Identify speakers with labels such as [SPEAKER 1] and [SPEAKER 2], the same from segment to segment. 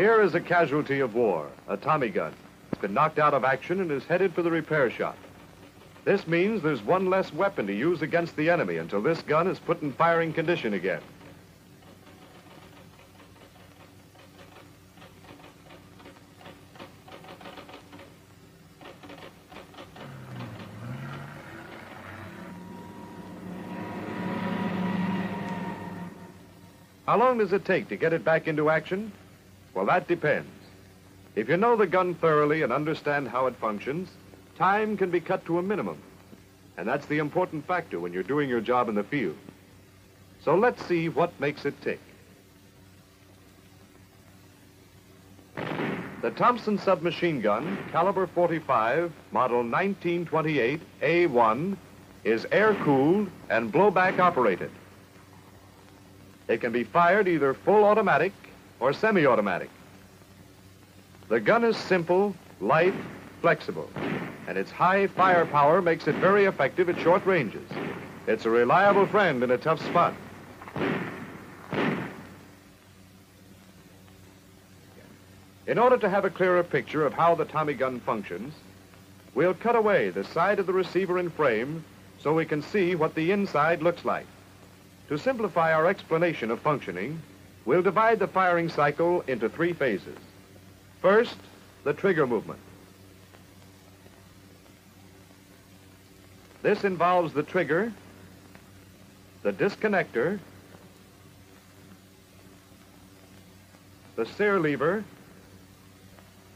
[SPEAKER 1] Here is a casualty of war, a Tommy gun. It's been knocked out of action and is headed for the repair shop. This means there's one less weapon to use against the enemy until this gun is put in firing condition again. How long does it take to get it back into action? Well, that depends. If you know the gun thoroughly and understand how it functions, time can be cut to a minimum. And that's the important factor when you're doing your job in the field. So let's see what makes it tick. The Thompson submachine gun, caliber 45, model 1928 A1, is air-cooled and blowback operated. It can be fired either full automatic or semi-automatic. The gun is simple, light, flexible, and its high firepower makes it very effective at short ranges. It's a reliable friend in a tough spot. In order to have a clearer picture of how the Tommy gun functions, we'll cut away the side of the receiver and frame so we can see what the inside looks like. To simplify our explanation of functioning, we'll divide the firing cycle into three phases. First, the trigger movement. This involves the trigger, the disconnector, the sear lever,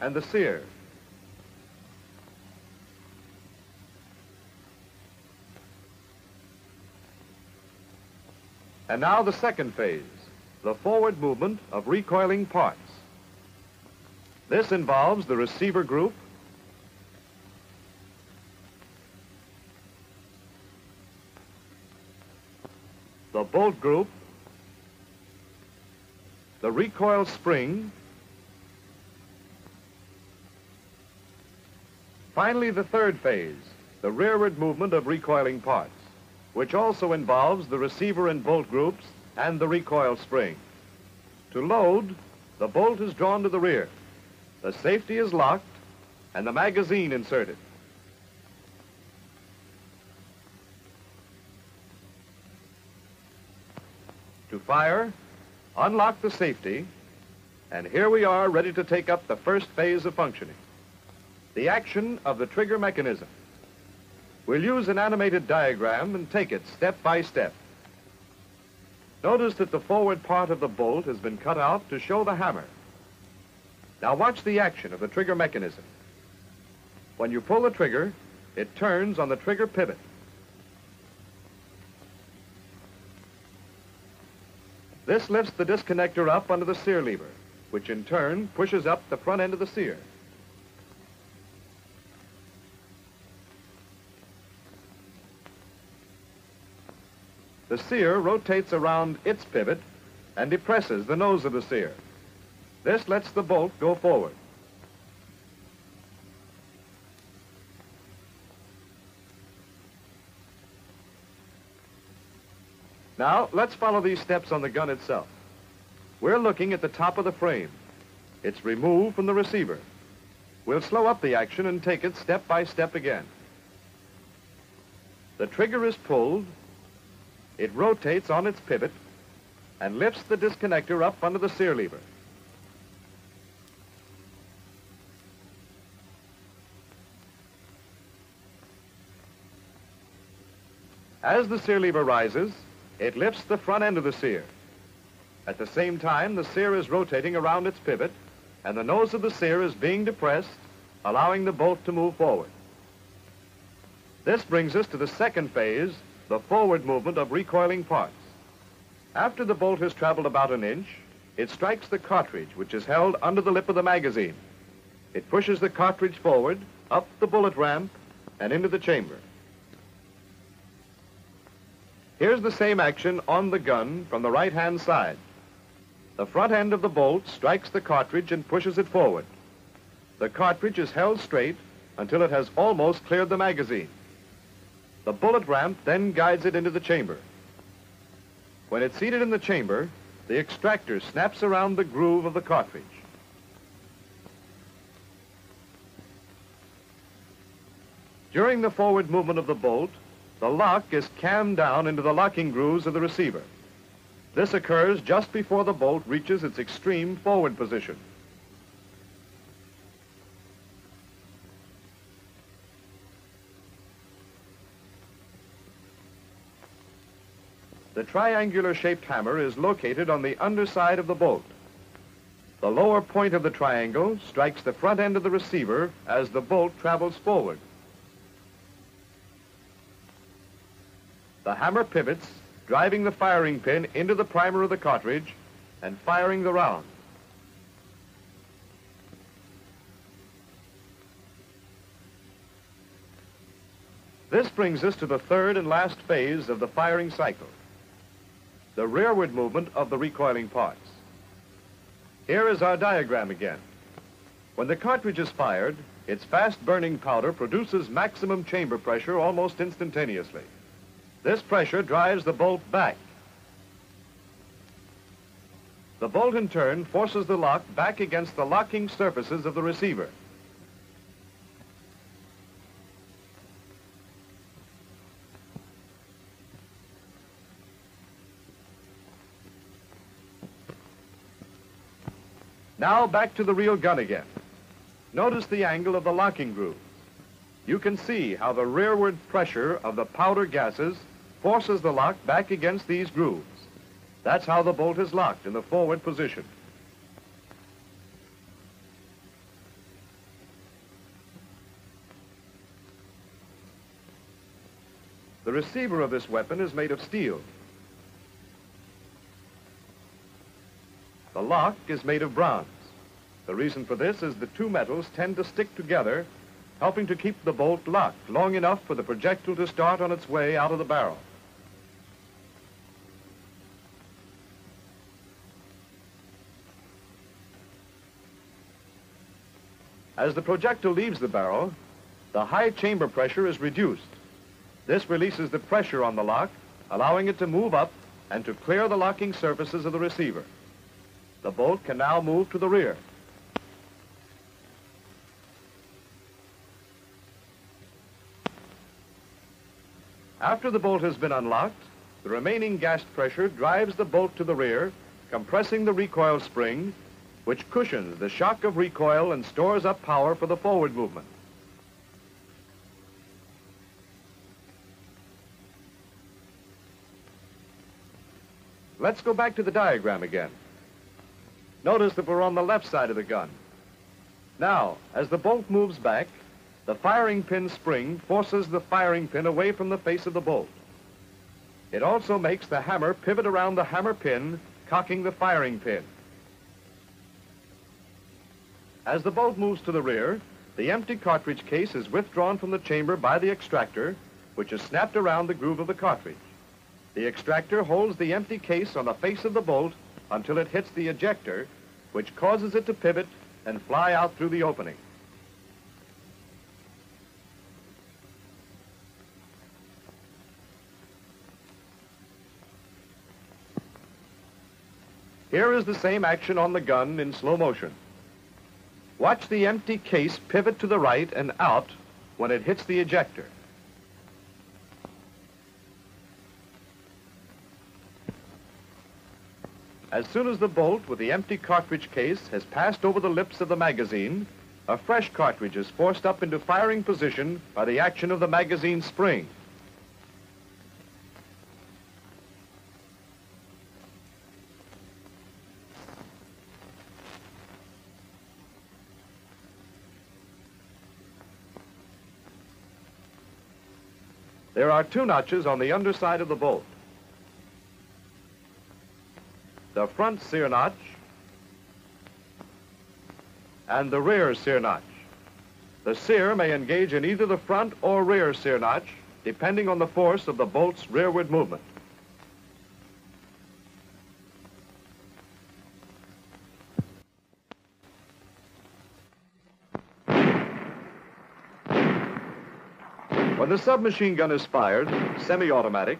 [SPEAKER 1] and the sear. And now the second phase, the forward movement of recoiling parts. This involves the receiver group, the bolt group, the recoil spring, finally the third phase, the rearward movement of recoiling parts, which also involves the receiver and bolt groups and the recoil spring. To load, the bolt is drawn to the rear, the safety is locked, and the magazine inserted. To fire, unlock the safety, and here we are ready to take up the first phase of functioning, the action of the trigger mechanism. We'll use an animated diagram and take it step by step. Notice that the forward part of the bolt has been cut out to show the hammer. Now watch the action of the trigger mechanism. When you pull the trigger, it turns on the trigger pivot. This lifts the disconnector up under the sear lever, which in turn pushes up the front end of the sear. The sear rotates around its pivot and depresses the nose of the sear. This lets the bolt go forward. Now, let's follow these steps on the gun itself. We're looking at the top of the frame. It's removed from the receiver. We'll slow up the action and take it step by step again. The trigger is pulled, it rotates on its pivot, and lifts the disconnector up under the sear lever. As the sear lever rises, it lifts the front end of the sear. At the same time, the sear is rotating around its pivot, and the nose of the sear is being depressed, allowing the bolt to move forward. This brings us to the second phase, the forward movement of recoiling parts. After the bolt has traveled about an inch, it strikes the cartridge, which is held under the lip of the magazine. It pushes the cartridge forward, up the bullet ramp, and into the chamber. Here's the same action on the gun from the right-hand side. The front end of the bolt strikes the cartridge and pushes it forward. The cartridge is held straight until it has almost cleared the magazine. The bullet ramp then guides it into the chamber. When it's seated in the chamber, the extractor snaps around the groove of the cartridge. During the forward movement of the bolt, the lock is cammed down into the locking grooves of the receiver. This occurs just before the bolt reaches its extreme forward position. The triangular-shaped hammer is located on the underside of the bolt. The lower point of the triangle strikes the front end of the receiver as the bolt travels forward. The hammer pivots, driving the firing pin into the primer of the cartridge and firing the round. This brings us to the third and last phase of the firing cycle, the rearward movement of the recoiling parts. Here is our diagram again. When the cartridge is fired, its fast-burning powder produces maximum chamber pressure almost instantaneously. This pressure drives the bolt back. The bolt in turn forces the lock back against the locking surfaces of the receiver. Now back to the real gun again. Notice the angle of the locking groove. You can see how the rearward pressure of the powder gases forces the lock back against these grooves. That's how the bolt is locked in the forward position. The receiver of this weapon is made of steel. The lock is made of bronze. The reason for this is the two metals tend to stick together, helping to keep the bolt locked long enough for the projectile to start on its way out of the barrel. As the projectile leaves the barrel, the high chamber pressure is reduced. This releases the pressure on the lock, allowing it to move up and to clear the locking surfaces of the receiver. The bolt can now move to the rear. After the bolt has been unlocked, the remaining gas pressure drives the bolt to the rear, compressing the recoil spring, which cushions the shock of recoil and stores up power for the forward movement. Let's go back to the diagram again. Notice that we're on the left side of the gun. Now, as the bolt moves back, the firing pin spring forces the firing pin away from the face of the bolt. It also makes the hammer pivot around the hammer pin, cocking the firing pin. As the bolt moves to the rear, the empty cartridge case is withdrawn from the chamber by the extractor, which is snapped around the groove of the cartridge. The extractor holds the empty case on the face of the bolt until it hits the ejector, which causes it to pivot and fly out through the opening. Here is the same action on the gun in slow motion. Watch the empty case pivot to the right and out when it hits the ejector. As soon as the bolt with the empty cartridge case has passed over the lips of the magazine, a fresh cartridge is forced up into firing position by the action of the magazine spring. Are two notches on the underside of the bolt. The front sear notch and the rear sear notch. The sear may engage in either the front or rear sear notch, depending on the force of the bolt's rearward movement. When the submachine gun is fired, semi-automatic,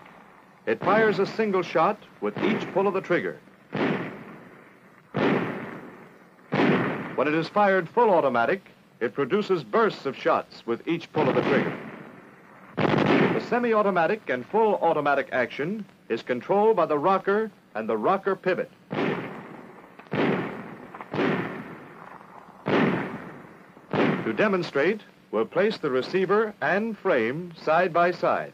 [SPEAKER 1] it fires a single shot with each pull of the trigger. When it is fired full automatic, it produces bursts of shots with each pull of the trigger. The semi-automatic and full automatic action is controlled by the rocker and the rocker pivot. To demonstrate, we'll place the receiver and frame side by side.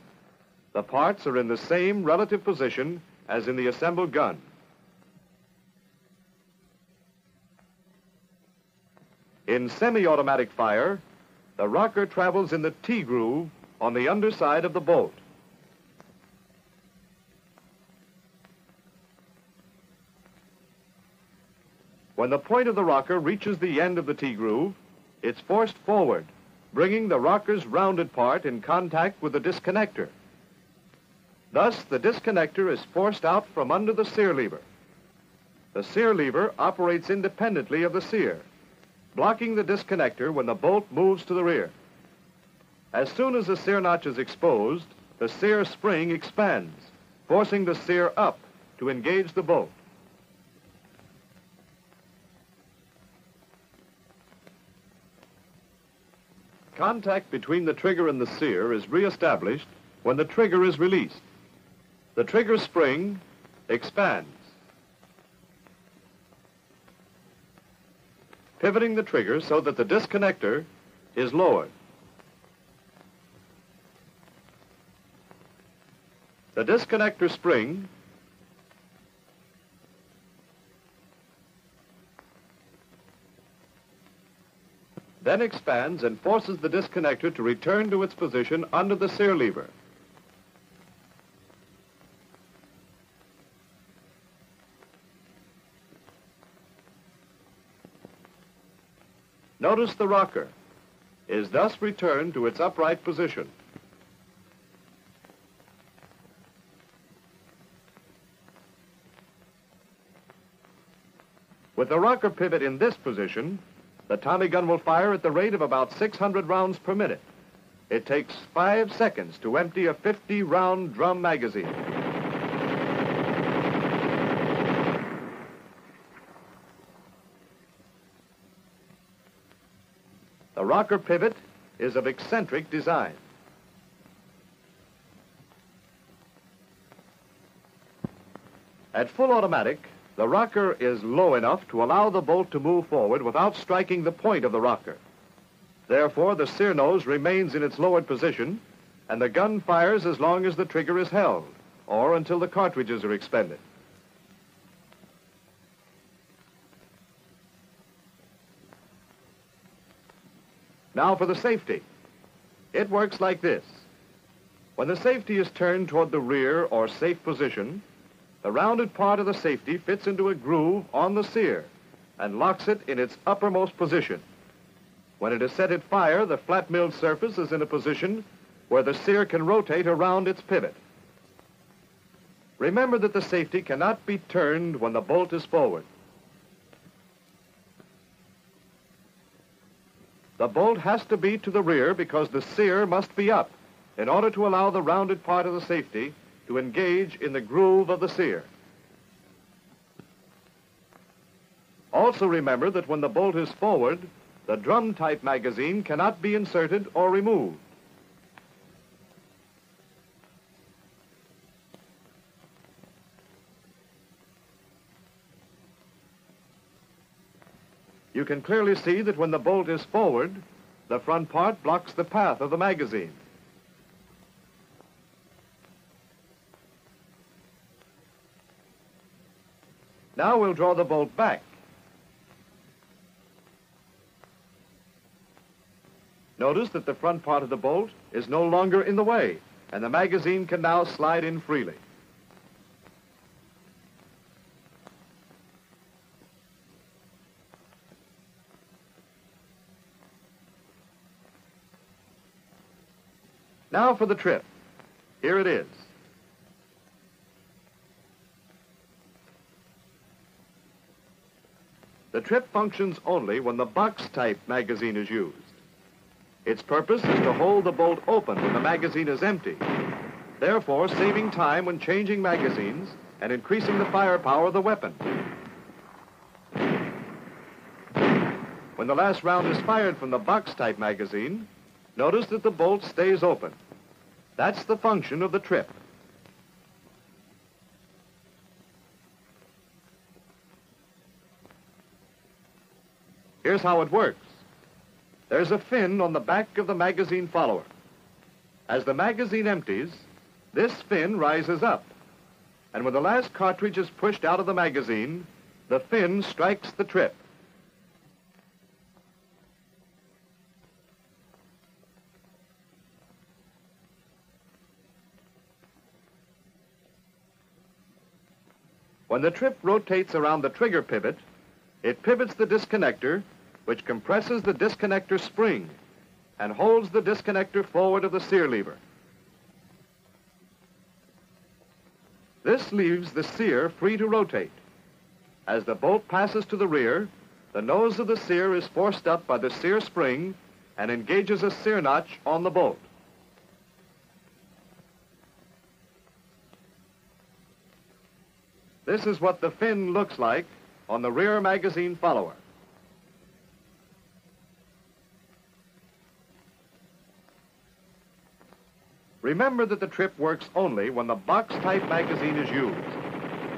[SPEAKER 1] The parts are in the same relative position as in the assembled gun. In semi-automatic fire, the rocker travels in the T-groove on the underside of the bolt. When the point of the rocker reaches the end of the T-groove, it's forced forward, bringing the rocker's rounded part in contact with the disconnector. Thus, the disconnector is forced out from under the sear lever. The sear lever operates independently of the sear, blocking the disconnector when the bolt moves to the rear. As soon as the sear notch is exposed, the sear spring expands, forcing the sear up to engage the bolt. Contact between the trigger and the sear is reestablished when the trigger is released. The trigger spring expands, pivoting the trigger so that the disconnector is lowered. The disconnector spring then expands and forces the disconnector to return to its position under the sear lever. Notice the rocker is thus returned to its upright position. With the rocker pivot in this position, the Tommy gun will fire at the rate of about 600 rounds per minute. It takes five seconds to empty a 50-round drum magazine. The rocker pivot is of eccentric design. At full automatic, the rocker is low enough to allow the bolt to move forward without striking the point of the rocker. Therefore, the sear nose remains in its lowered position, and the gun fires as long as the trigger is held, or until the cartridges are expended. Now for the safety. It works like this. When the safety is turned toward the rear or safe position, the rounded part of the safety fits into a groove on the sear and locks it in its uppermost position. When it is set at fire, the flat milled surface is in a position where the sear can rotate around its pivot. Remember that the safety cannot be turned when the bolt is forward. The bolt has to be to the rear because the sear must be up in order to allow the rounded part of the safety to engage in the groove of the sear. Also remember that when the bolt is forward, the drum-type magazine cannot be inserted or removed. You can clearly see that when the bolt is forward, the front part blocks the path of the magazine. Now we'll draw the bolt back. Notice that the front part of the bolt is no longer in the way, and the magazine can now slide in freely. Now for the trip. Here it is. The trip functions only when the box-type magazine is used. Its purpose is to hold the bolt open when the magazine is empty, therefore saving time when changing magazines and increasing the firepower of the weapon. When the last round is fired from the box-type magazine, notice that the bolt stays open. That's the function of the trip. Here's how it works. There's a fin on the back of the magazine follower. As the magazine empties, this fin rises up. And when the last cartridge is pushed out of the magazine, the fin strikes the trip. When the trip rotates around the trigger pivot, it pivots the disconnector, which compresses the disconnector spring and holds the disconnector forward of the sear lever. This leaves the sear free to rotate. As the bolt passes to the rear, the nose of the sear is forced up by the sear spring and engages a sear notch on the bolt. This is what the fin looks like on the rear magazine follower. Remember that the trip works only when the box-type magazine is used.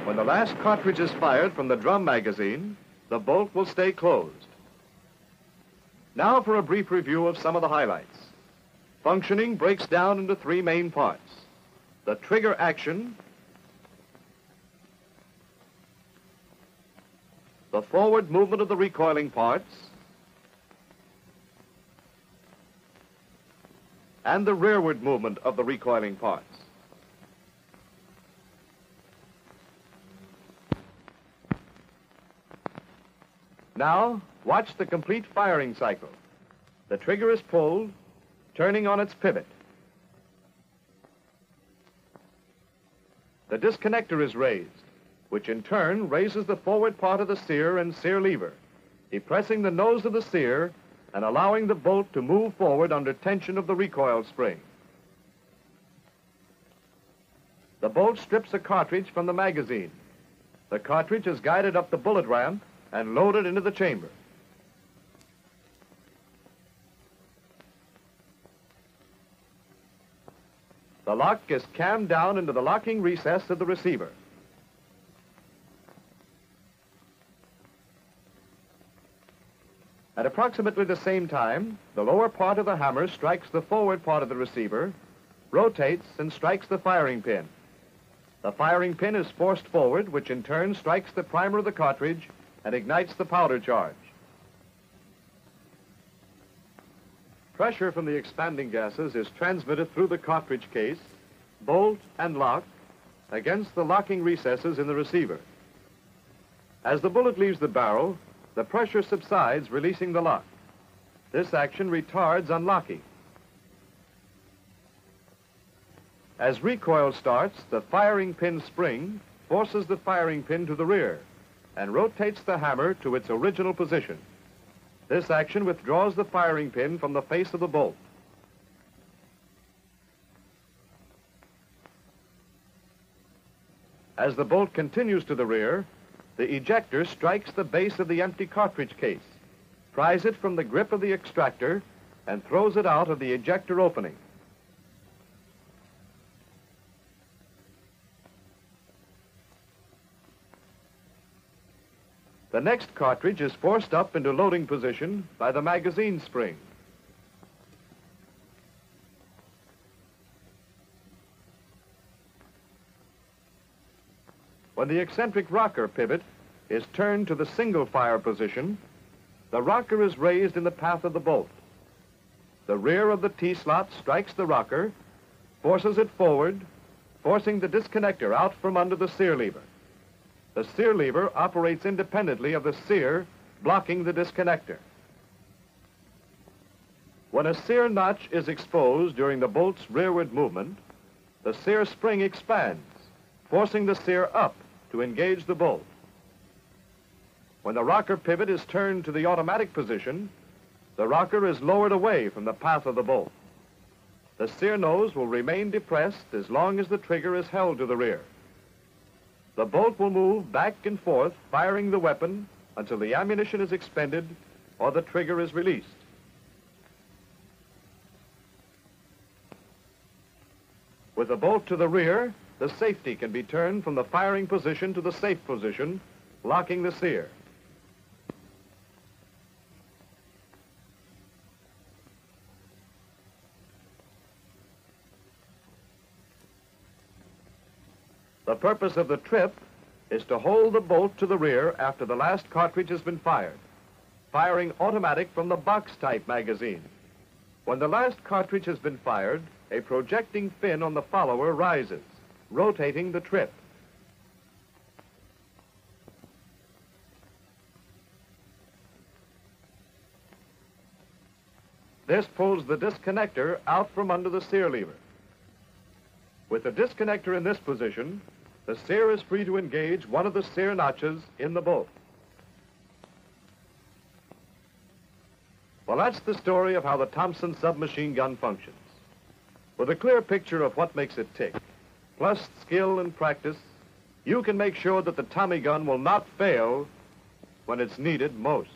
[SPEAKER 1] When the last cartridge is fired from the drum magazine, the bolt will stay closed. Now for a brief review of some of the highlights. Functioning breaks down into three main parts. The trigger action, the forward movement of the recoiling parts, and the rearward movement of the recoiling parts. Now, watch the complete firing cycle. The trigger is pulled, turning on its pivot. The disconnector is raised, which in turn raises the forward part of the sear and sear lever, depressing the nose of the sear and allowing the bolt to move forward under tension of the recoil spring. The bolt strips a cartridge from the magazine. The cartridge is guided up the bullet ramp and loaded into the chamber. The lock is cammed down into the locking recess of the receiver. At approximately the same time, the lower part of the hammer strikes the forward part of the receiver, rotates, and strikes the firing pin. The firing pin is forced forward, which in turn strikes the primer of the cartridge and ignites the powder charge. Pressure from the expanding gases is transmitted through the cartridge case, bolt, and lock against the locking recesses in the receiver. As the bullet leaves the barrel, the pressure subsides, releasing the lock. This action retards unlocking. As recoil starts, the firing pin spring forces the firing pin to the rear and rotates the hammer to its original position. This action withdraws the firing pin from the face of the bolt. As the bolt continues to the rear, the ejector strikes the base of the empty cartridge case, pries it from the grip of the extractor, and throws it out of the ejector opening. The next cartridge is forced up into loading position by the magazine spring. When the eccentric rocker pivot is turned to the single fire position, the rocker is raised in the path of the bolt. The rear of the T-slot strikes the rocker, forces it forward, forcing the disconnector out from under the sear lever. The sear lever operates independently of the sear, blocking the disconnector. When a sear notch is exposed during the bolt's rearward movement, the sear spring expands, forcing the sear up to engage the bolt. When the rocker pivot is turned to the automatic position, the rocker is lowered away from the path of the bolt. The sear nose will remain depressed as long as the trigger is held to the rear. The bolt will move back and forth, firing the weapon until the ammunition is expended or the trigger is released. With the bolt to the rear, the safety can be turned from the firing position to the safe position, locking the sear. The purpose of the trip is to hold the bolt to the rear after the last cartridge has been fired, firing automatic from the box-type magazine. When the last cartridge has been fired, a projecting fin on the follower rises, rotating the trip. This pulls the disconnector out from under the sear lever. With the disconnector in this position, the sear is free to engage one of the sear notches in the bolt. Well, that's the story of how the Thompson submachine gun functions. With a clear picture of what makes it tick, plus skill and practice, you can make sure that the Tommy gun will not fail when it's needed most.